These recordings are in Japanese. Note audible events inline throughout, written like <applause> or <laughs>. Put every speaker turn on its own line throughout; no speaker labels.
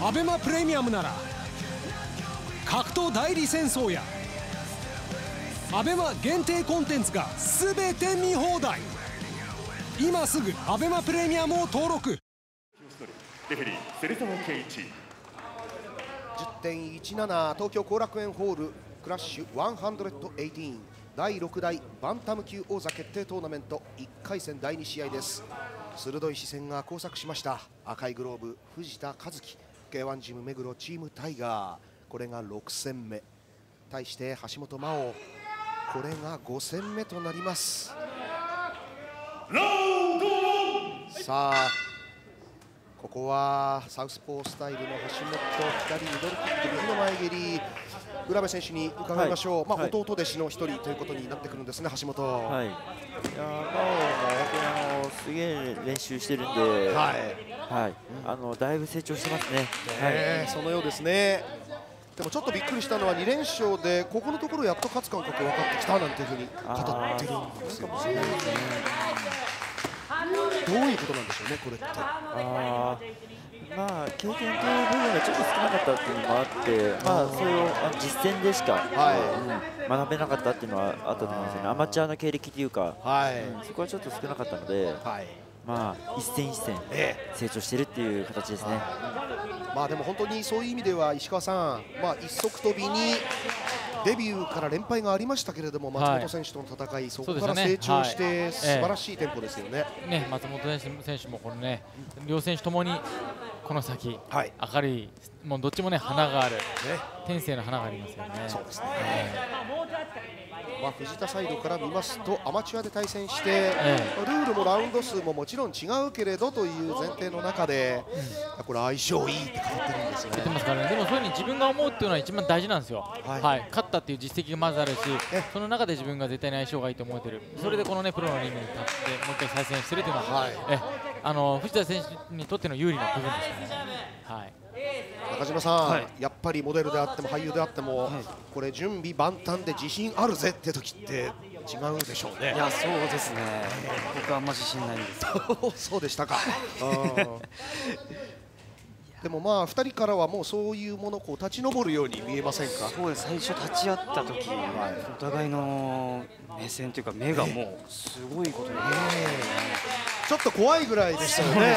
アベマプレミアムなら格闘代理戦争やアベマ限定コンテンツが全て見放題。今すぐアベマプレミアムを登録。
レフェリー芹沢圭一。
10.17東京後楽園ホールクラッシュ118第6代バンタム級王座決定トーナメント1回戦第2試合です。鋭い視線が交錯しました。赤いグローブ藤田和樹 K1 ジム目黒チームタイガー。これが6戦目。対して橋本真央。これが5戦目となります。さあここはサウスポースタイルの橋本左ミドルキック右の前蹴り。浦部選手に伺いましょう、
はい。
まあ、
はい
弟弟子の一人ということになってくるんですね橋本、
はい、いやすげえ練習してるんで、
はい。
はい、あのだいぶ成長してますね。
えーそのようですね。でもちょっとびっくりしたのは2連勝でここのところやっと勝つ感覚分かってきたなんていうふうに語ってるんですよね。どういうことなんでしょうねこれって
まあ経験という部分がちょっと少なかったっていうのもあって、まあそれを実践でしか、うん学べなかったっていうのはあったと思うんですよね。アマチュアの経歴っていうか、
はい。
うんそこはちょっと少なかったので、まあ一戦一戦成長してるっていう形ですね。
まあでも本当にそういう意味では石川さん、まあ、一足飛びにデビューから連敗がありましたけれども松
はい。
本選手との戦い、そ
そう
こから成長して
はい。
素晴らしいテンポですよね。
ね、松本選手もこのね、両選手ともにこの先、明るい、もうどっちもね花がある、天性の花がありますよね。
そうですね。まあ、藤田サイドから見ますとアマチュアで対戦して、ルールもラウンド数ももちろん違うけれどという前提の中で、これ相性いいって語ってるんですよね。
てますからね、でもそういうふうに自分が思うっていうのは一番大事なんですよ、
は
はい。い勝ったっていう実績がまずあるし、その中で自分が絶対に相性がいいと思えてる、それでこの、ね、プロのリングに立って、もう一回再戦してるというのは、えあの藤田選手にとっての有利な部分ですね。はい
中島さん、
はい。
やっぱりモデルであっても俳優であっても、これ準備万端で自信あるぜって時って違うでしょうね。
いやそうですね。僕はあんま自信ないんです
そうでしたか。うん。でもまあ2人からはもうそういうものこう立ち上るように見えませんか？
そうです。最初立ち会った時はお互いの目線というか目がもうすごいことになって
ちょっと怖いぐらいでしたよね。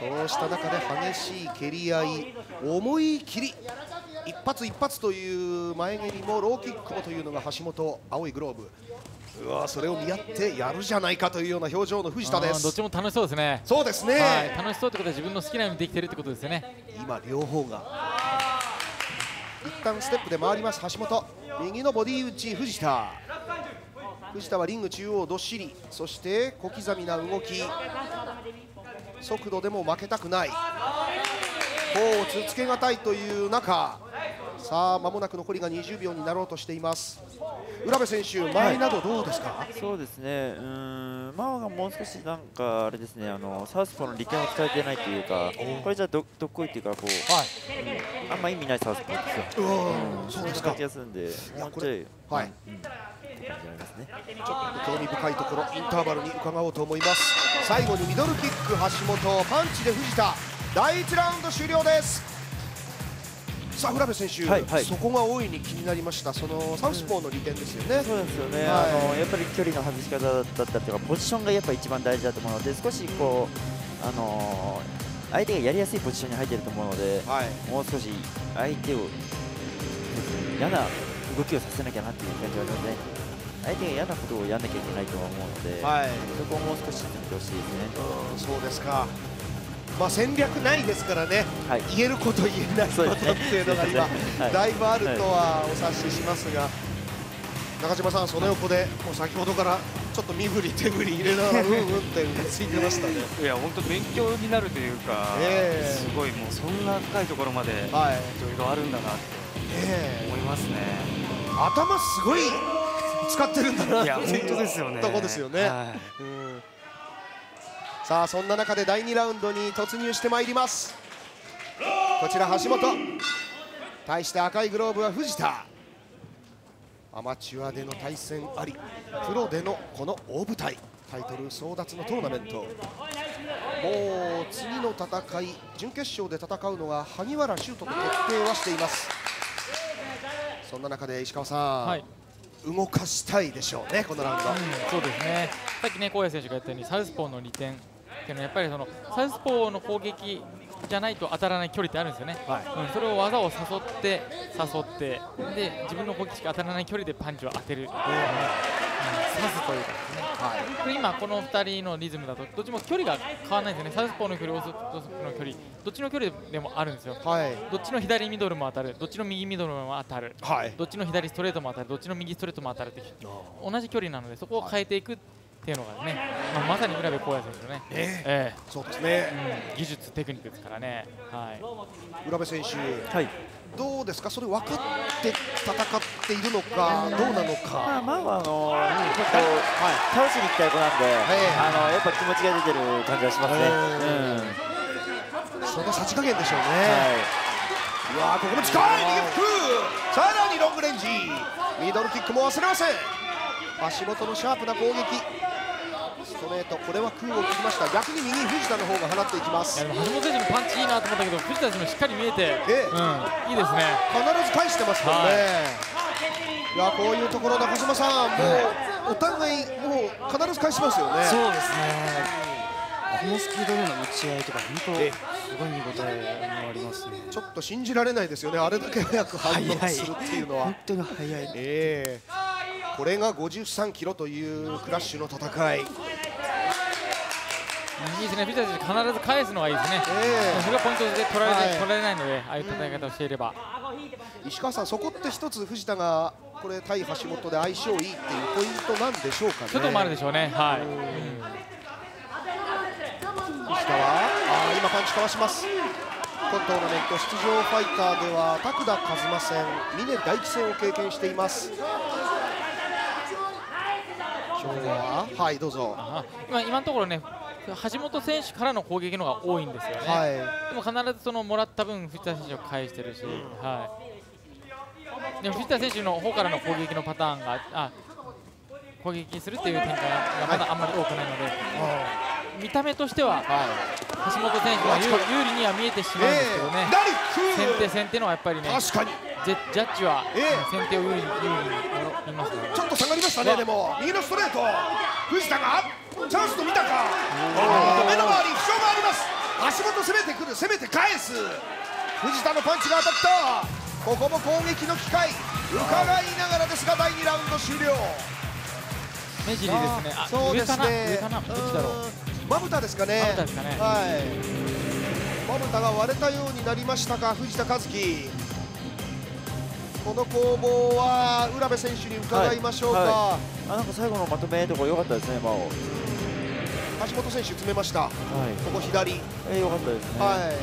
そう
した中で激しい蹴り合い、思い切り、一発一発という前蹴りもローキックもというのが橋本、青いグローブ。うわそれを見合ってやるじゃないかというような表情の藤田です。
どっちも楽しそうですね。
そうですね
はい、楽しそうってことは自分の好きなようにできてるってことですよね。
今両方が一旦ステップで回ります橋本右のボディ打ち藤田藤田はリング中央どっしりそして小刻みな動き速度でも負けたくない。甲をつつけがたいという中さあ間もなく残りが20秒になろうとしています。浦部選手前などどうですか、
そうですね、うーん、マオがもう少しなんかあれですね、あのサウスポーの利点を使えてないというか、これじゃどどっこいっていうかこう、うんあんま意味ないサウスポーですよ。
うそうですか。
んな気がするんで、もうちょい、
はい。
うん、うん、って感じになりますね。
ちょっと興味深いところインターバルに伺おうと思います。最後にミドルキック橋本パンチで藤田。第1ラウンド終了です。さあ浦部選手、
はいはい。
そこが大いに気になりました。そのサウスポーの利点ですよね、
そうですよね、
はい。
あのやっぱり距離の外し方だったりとか、ポジションがやっぱ一番大事だと思うので、少しこう、あの相手がやりやすいポジションに入っていると思うので、もう少し相手を嫌な動きをさせなきゃなっていう感じはありますね。相手が嫌なことをやんなきゃいけないとは思うので、
はい。
そこをもう少し進めてほしいですね。
そうですか。まあ戦略ないですからね、言えること言えないことっていうのが今、<laughs>
はい。
だいぶあるとはお察ししますが、中島さん、その横でもう先ほどからちょっと身振り手振り入れながらうんうんってうなついてましたね。<laughs>
いや本当勉強になるというか、
ええ。
すごいもうそんな深いところまでい。ろいろあるんだなって思いますね。
頭すごい使ってるんだな。って
いや <laughs> 本当ですよね。
とこですよね。
は
うん。さあそんな中で第2ラウンドに突入してまいります。こちら橋本。対して赤いグローブは藤田。アマチュアでの対戦ありプロでのこの大舞台。タイトル争奪のトーナメント。もう次の戦い準決勝で戦うのが萩原修斗と決定はしています。そんな中で石川さん、はい、動かしたいでしょうねこのラウンド、うん、
そうですね。さっきね荒野選手が言ったようにサウスポーの利点っていうのはやっぱりそのサウスポーの攻撃じゃないと当たらない距離ってあるんですよね、はい。うん、それを技を誘って誘ってで自分の攻撃しか当たらない距離でパンチを当てる、うん、刺すというかですね、はい、今この2人のリズムだとどっちも距離が変わらないですよね。サウスポーの距離オーソドックスの距離どっちの距離でもあるんですよ、はい、どっちの左ミドルも当たる。どっちの右ミドルも当たる、はい、どっちの左ストレートも当たる。どっちの右ストレートも当たるって同じ距離なのでそこを変えていくっていうのがね、まあ、まさに浦部浩也選手のね、え。
えー、そうですね、
うん、技術、テクニックですからね、はい、
浦部選手、はい、どうですか、それ分かって戦っているのか、どうなのか、
まあ、まあ、あのー、ちょっと、はい、倒しに行きたい子なんで、あのやっぱ気持ちが出てる感じはしますね、
うん、そのさじ加減でしょうね。はい、うわここも近い、逃げくさらにロングレンジ、ミドルキックも忘れません。足元のシャープな攻撃。ストレートこれは空を切りました。逆に右藤田の方が放っていきます。
橋本選手のパンチいいなと思ったけど藤田選手もしっかり見えて、え。うん、いいですね。
必ず返してますもんね、はい、いやこういうところ中島さんもうお互いもう必ず返しますよね。
そうですね。このスピードでの打ち合いとか本当すごい見応えもありますね。
ちょっと信じられないですよねあれだけ早く反応するっていうのは。
本当に早い、
えー、これが53キロというクラッシュの戦い。
いいですね、ピッチャー必ず返すのがいいですね、えー、それがポイントで取られ,、はい、取られないので、ああいう戦い方をしていれば。
石川さん、そこって一つ、藤田がこれ対橋本で相性いいっていうポイントなんでしょうかね。
ちょっともあるでしょうね。はい。うん、
石川、あ今パンチかわします。今トーナメント出場ファイターでは拓田和馬戦、峰大輝戦を経験しています。今日ははいどうぞ
今今のところね橋本選手からの攻撃のが多いんですよね、はい、でも必ずそのもらった分、藤田選手を返してるし、はい、でも藤田選手の方からの攻撃のパターンがあ攻撃するっていう展開がまだあんまり多くないので、はい、見た目としては、はい、橋本選手は有利には見えてしまうんですけどね、えー、先手先手のはやっぱりね
確かに。
ジャッジは、先手を有利に見ます、ね、
ちょっと下がりましたね、でも。右のストレート、藤田がチャンスと見たか。目の周り負傷があります。足元攻めてくる。攻めて返す。藤田のパンチが当たったここも攻撃の機会。伺いながらですが第2ラウンド終了。
目尻ですね。そうですね。上かな？どっちだろう？
まぶたですかね。
まぶたですかね。はい。
まぶたが割れたようになりましたか藤田和樹。この攻防は浦部選手に伺いましょうか、はいはい、
あなんか最後のまとめとか良かったですね、真央。
橋本選手詰めました、はい、ここ左、
えー、よかったですね、はい、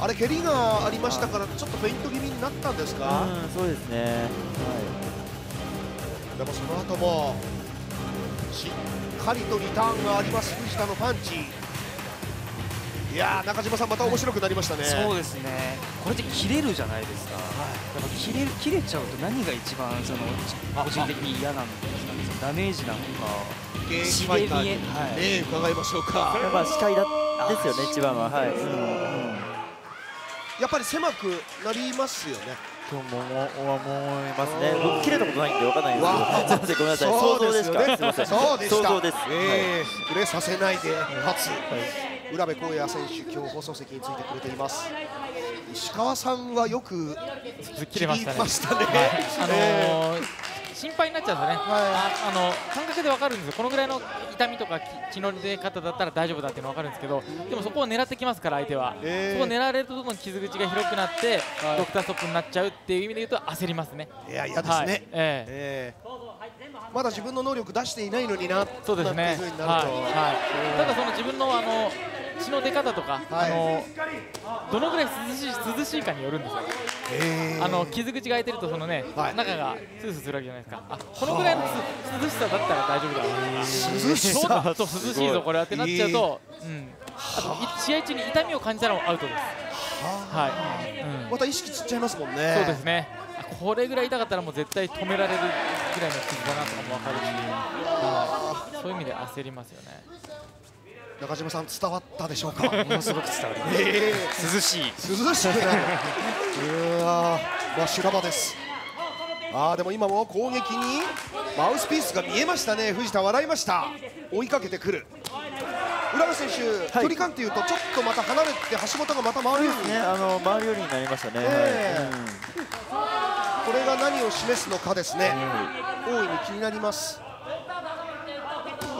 あれ蹴りがありましたからちょっとフェイント気味になったんですか？
そうですね、はい、
でもその後もしっかりとリターンがあります藤田のパンチ。いや中島さんまた面白くなりましたね、
そうですね。これって切れるじゃないですか、はい、やっぱ切れ切れちゃうと何が一番その個人的に嫌なんですかね？ダメージなのか
現役ファイターに、はい。ね、伺いましょうか。
やっぱ視界だですよね一番は。はい、うん、
やっぱり狭くなりますよね。
とも思いますね。僕切れたことないんで分かんないんですけど。ごめんなさい。想像ですか？
そうで
想像です、
えー、触れさせないで勝つ、はい、浦部浩也選手今日放送席についてくれています。石川さんはよく
切れましたね。心配になっちゃうんですよね、はい、ああの感覚で分かるんですよ、このぐらいの痛みとか血の出方だったら大丈夫だっていうの分かるんですけど、でもそこを狙ってきますから、相手は、えー、そこを狙われるとどんどん傷口が広くなって、はい、ドクターストップになっちゃうっていう意味で言うと、焦りますね。
いや、嫌ですね、はい、ええ。ー、まだ自分の能力出していないのにな
そうですね、はい。はい、ただ、その自分のあの血の出方とか、はい、あのどのぐらい涼しい涼しいかによるんですよ、えー、あの傷口が開いてるとそのね、はい、中がスースーするわけじゃないですか。あこのぐらいの涼しさだったら大丈夫だ
涼しさ？
ちょっと涼しいぞこれはってなっちゃうと、えー、うん、あと試合中に痛みを感じたらアウトです。
はい、うん、また意識つっちゃいますもんね。
そうですね。これぐらい痛かったらもう絶対止められるぐらいの傷だなとかも分かるし、はい、そういう意味で焦りますよね
中島さん伝わったでしょうか？<laughs>
ものすごく伝わります、えー、涼しい。
涼しいね。うわまあ修羅場です。ああでも今も攻撃にマウスピースが見えましたね。藤田笑いました。追いかけてくる。浦部選手、はい、距離感というとちょっとまた離れて橋本がまた回る。ように、
ね、あの回るようになりましたね、え。ーうん、
これが何を示すのかですね、うん、大いに気になります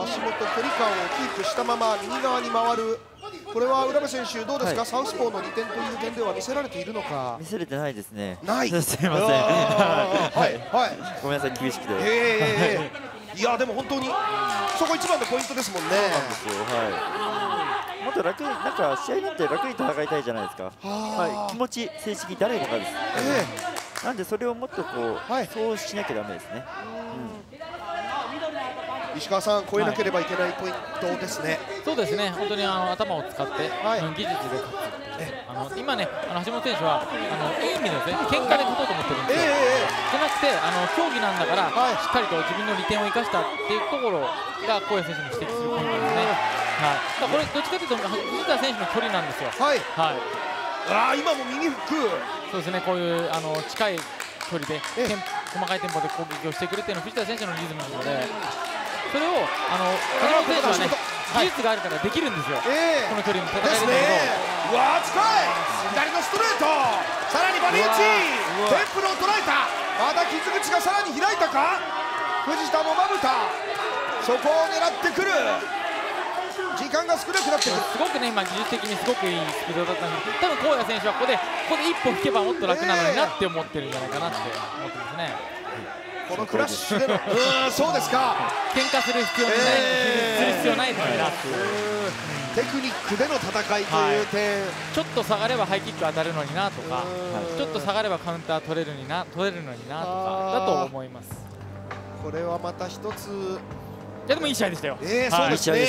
橋本距離感をキープしたまま右側に回る。これは浦部選手どうですか、はい、サウスポーの利点という点では見せられているのか？
見せれてないですね。
ない。<laughs>
すみません。はい。<laughs>
はい。
ごめんなさい。厳しくて。
えー、いやでも本当に。そこ一番のポイントですもんね。
そうなんですよ。はい。もっと楽になんか試合になって楽に戦いたいじゃないですか。はい。気持ち正式誰もがです、えー、なんでそれをもっとこう、はい、そうしなきゃだめですね、うん
石川さん、超えなければいけないポイントですね、
はい、そうですね、本当にあの頭を使って、はい、技術で勝つあの今ね、あの橋本選手はあのいい意味でですね喧嘩で勝とうと思ってるんですよ、えー、じゃなくてあの競技なんだから、はい、しっかりと自分の利点を生かしたっていうところが小谷選手に指摘するポイントですね。はい、これどっちかというと藤田選手の距離なんですよ。
はい。はい。ああ今も右フック。
そうですねこういうあの近い距離で細かいテンポで攻撃をしてくるっていうのは藤田選手のリズムなので。それをあの梶本選手はね技術があるからできるんですよ、えー、この距離に戦えるんだ
けど、ね、わ近い左のストレートさらにバリ打ちテンプルを捉えたまた傷口がさらに開いたか藤田のまぶたそこを狙ってくる時間が少なくなってくる
すごくね今技術的にすごくいいスピードだったんですけど多分荒野選手はここでここで一歩引けばもっと楽なのになって思ってるんじゃないかなって思ってますね。
このクラッシュでの。うんそうですか。
喧嘩する必要ない、えー、する必要ないのになっていう
テクニックでの戦いという点、
はい、ちょっと下がればハイキック当たるのになとか、ちょっと下がればカウンター取れるにな取れるのになとかだと思います。
これはまた一つ。
いやでもいい試合でしたよ。
えー、そうですね。
い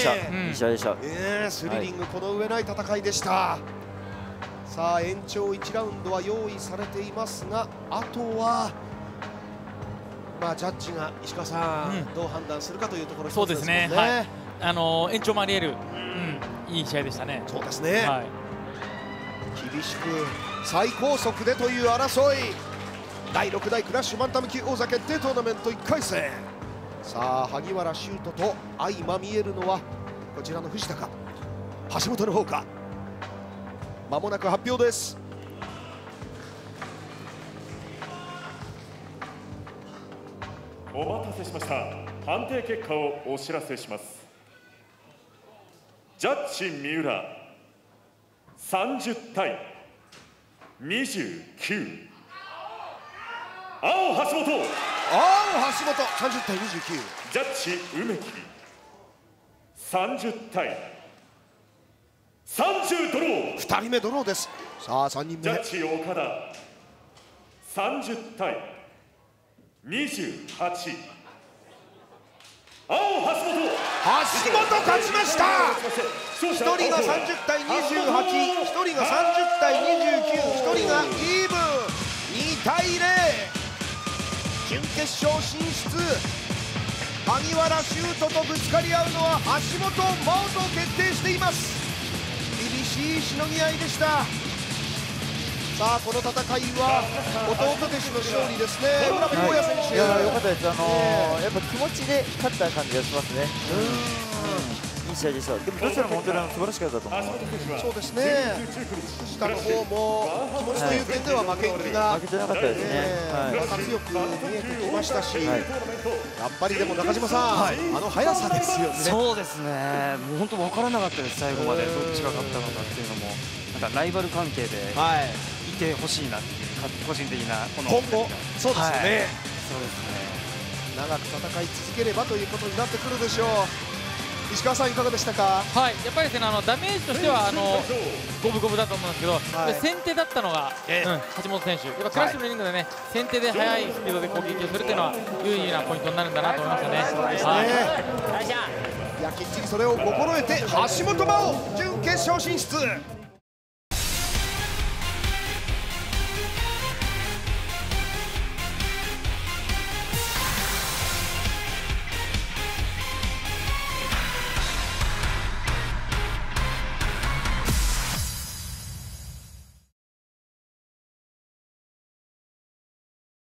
い試合でした。
えー、スリリング、この上ない戦いでした。さあ延長1ラウンドは用意されていますが、あとは。まあ、ジャッジが石川さん、うん、どう判断するかというところ、
そうですね、はい、あの延長もありえる、うん、いい試合でしたね。
そうですね、はい、厳しく最高速でという争い。第6代クラッシュバンタム級王座決定トーナメント1回戦。さあ萩原修斗と相まみえるのはこちらの藤田か。橋本の方か。まもなく発表です
お待たせしました。判定結果をお知らせします。ジャッジ三浦30対29青橋本。青橋
本30対29
ジャッジ梅木。30対30ドロー。
2人目ドローです。さあ3人目。
ジャッジ岡田。30対28青橋本。
橋本勝ちました。1人が30対281人が30対291人がイーブン。2対0準決勝進出。萩原修斗とぶつかり合うのは橋本真央と決定しています。厳しいしのぎ合いでしたさあこの戦いは弟弟子の勝利ですね。村也選手
いや良かったです。あのー、やっぱ気持ちで勝った感じがしますね。うん。いい試合でしたでもどちらも本当に素晴らしかったと思います。
そうですね。下の方も気持ちという点では負けん気が
負けてなかったですね、
はい、強く見えてきましたし、はい、やっぱりでも中島さん、はい、あの速さですよね。
そうですね。もう本当分からなかったです最後まで。どっちが勝ったのかっていうのも。なんかライバル関係で、はいてほしいなっていう個人的なこの
今後そうですよね、はい、そうですね。
長
く戦い続ければということになってくるでしょう。石川さんいかがでしたか？
はい。やっぱりですねあのダメージとしてはあの五分五分だと思うんですけど、はい、先手だったのが、えー、うん、橋本選手。やっぱクラッシュのリングでね、はい、先手で速いスピードで攻撃をするっていうのは有利なポイントになるんだなと思いましたね。はい、
いやきっちりそれを心得て橋本真央準決勝進出